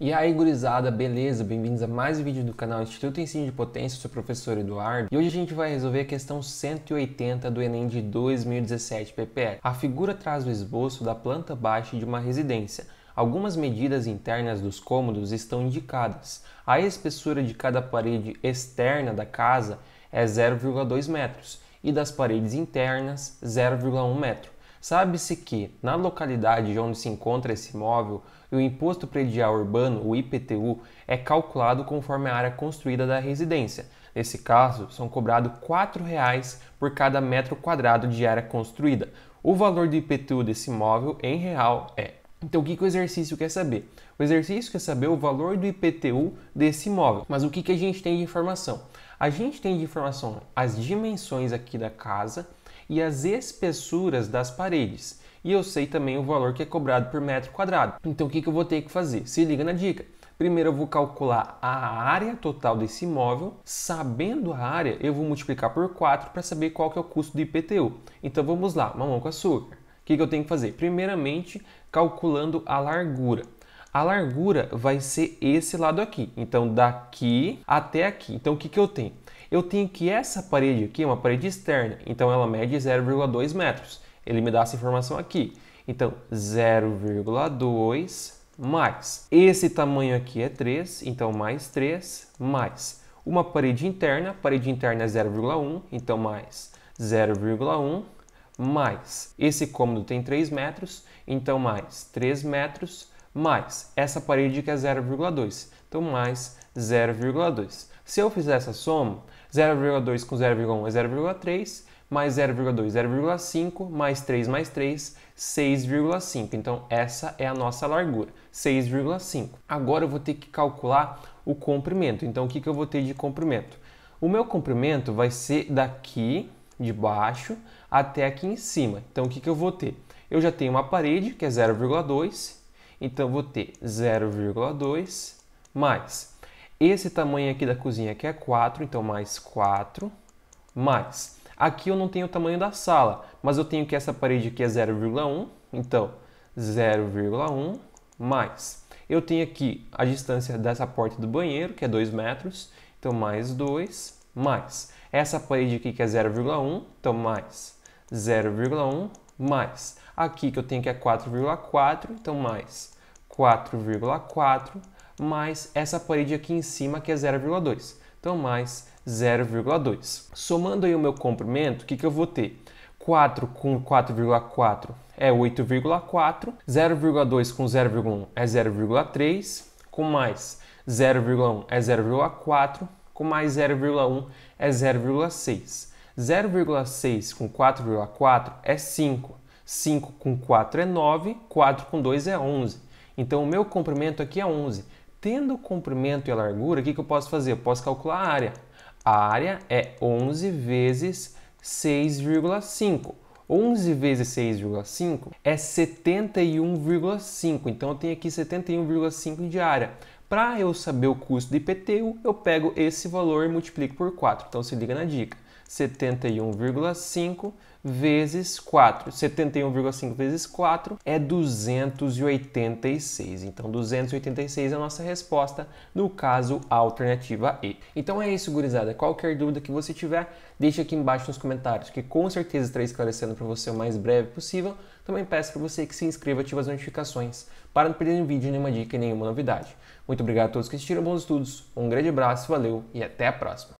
E aí, gurizada, beleza? Bem-vindos a mais um vídeo do canal Instituto Ensino de Potência, sou o professor Eduardo. E hoje a gente vai resolver a questão 180 do Enem de 2017 PPE. A figura traz o esboço da planta baixa de uma residência. Algumas medidas internas dos cômodos estão indicadas. A espessura de cada parede externa da casa é 0,2 metros e das paredes internas 0,1 metro. Sabe-se que, na localidade onde se encontra esse imóvel, o Imposto Predial Urbano, o IPTU, é calculado conforme a área construída da residência. Nesse caso, são cobrados R$ 4,00 por cada metro quadrado de área construída. O valor do IPTU desse imóvel em real é. Então, o que, que o exercício quer saber? O exercício quer saber o valor do IPTU desse imóvel. Mas o que, que a gente tem de informação? A gente tem de informação as dimensões aqui da casa, e as espessuras das paredes. E eu sei também o valor que é cobrado por metro quadrado. Então o que, que eu vou ter que fazer? Se liga na dica. Primeiro eu vou calcular a área total desse imóvel. Sabendo a área, eu vou multiplicar por 4 para saber qual que é o custo do IPTU. Então vamos lá, mamão com açúcar. O que, que eu tenho que fazer? Primeiramente, calculando a largura. A largura vai ser esse lado aqui. Então, daqui até aqui. Então, o que, que eu tenho? Eu tenho que essa parede aqui é uma parede externa, então ela mede 0,2 metros. Ele me dá essa informação aqui. Então, 0,2 mais. Esse tamanho aqui é 3, então mais 3, mais. Uma parede interna, parede interna é 0,1, então mais 0,1, mais. Esse cômodo tem 3 metros, então mais 3 metros, mais. Essa parede que é 0,2, então mais 0,2. Se eu fizer essa soma, 0,2 com 0,1 é 0,3, mais 0,2, 0,5, mais 3 mais 3, 6,5. Então, essa é a nossa largura, 6,5. Agora eu vou ter que calcular o comprimento. Então, o que, que eu vou ter de comprimento? O meu comprimento vai ser daqui de baixo até aqui em cima. Então, o que, que eu vou ter? Eu já tenho uma parede, que é 0,2, então vou ter 0,2 mais esse tamanho aqui da cozinha que é 4, então mais 4, mais. Aqui eu não tenho o tamanho da sala, mas eu tenho que essa parede aqui é 0,1, então 0,1 mais. Eu tenho aqui a distância dessa porta do banheiro, que é 2 metros, então mais 2, mais. Essa parede aqui que é 0,1, então mais 0,1 mais. Aqui que eu tenho que é 4,4, então mais 4,4 mais essa parede aqui em cima que é 0,2. Então, mais 0,2. Somando aí o meu comprimento, o que, que eu vou ter? 4 com 4,4 é 8,4, 0,2 com 0,1 é 0,3, com mais 0,1 é 0,4, com mais 0,1 é 0,6. 0,6 com 4,4 é 5, 5 com 4 é 9, 4 com 2 é 11. Então o meu comprimento aqui é 11. Tendo o comprimento e a largura, o que, que eu posso fazer? Eu posso calcular a área. A área é 11 vezes 6,5. 11 vezes 6,5 é 71,5. Então eu tenho aqui 71,5 de área. Para eu saber o custo do IPTU, eu pego esse valor e multiplico por 4. Então se liga na dica. 71,5 vezes 4. 71,5 vezes 4 é 286. Então, 286 é a nossa resposta no caso alternativa E. Então é isso, gurizada. Qualquer dúvida que você tiver, deixe aqui embaixo nos comentários, que com certeza estarei esclarecendo para você o mais breve possível. Também peço para você que se inscreva e ative as notificações para não perder nenhum vídeo, nenhuma dica e nenhuma novidade. Muito obrigado a todos que assistiram, bons estudos, um grande abraço, valeu e até a próxima.